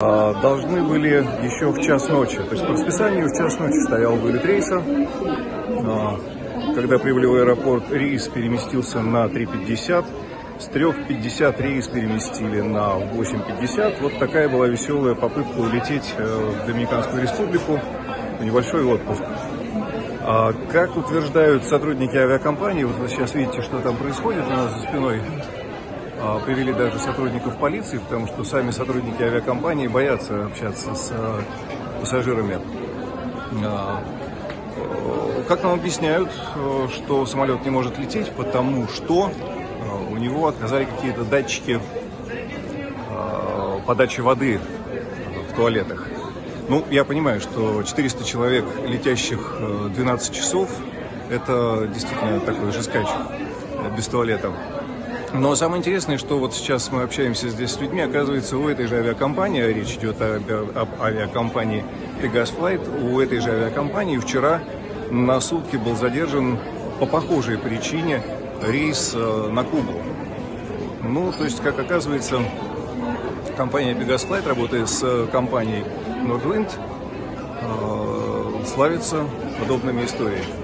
А, Должны были еще в час ночи, то есть по расписанию в час ночи стоял вылет рейса. А, Когда прибыли в аэропорт, рейс переместился на 3.50. С 3.50 рейс переместили на 8.50. Вот такая была веселая попытка улететь э, в Доминиканскую республику в небольшой отпуск. А Как утверждают сотрудники авиакомпании, вот вы сейчас видите, что там происходит у нас за спиной, привели даже сотрудников полиции, потому что сами сотрудники авиакомпании боятся общаться с а, пассажирами. А, э, Как нам объясняют, э, что самолет не может лететь, потому что э, у него отказали какие-то датчики э, подачи воды в туалетах. Ну, я понимаю, что 400 человек, летящих э, 12 часов, это действительно такой же скач э, без туалета. Но самое интересное, что вот сейчас мы общаемся здесь с людьми, оказывается, у этой же авиакомпании, а речь идет об, об авиакомпании Pegasus Flight, у этой же авиакомпании вчера на сутки был задержан по похожей причине рейс э, на Кубу. Ну, то есть, как оказывается, компания Pegasus Flight, работая с компанией Nordwind, э, славится подобными историями.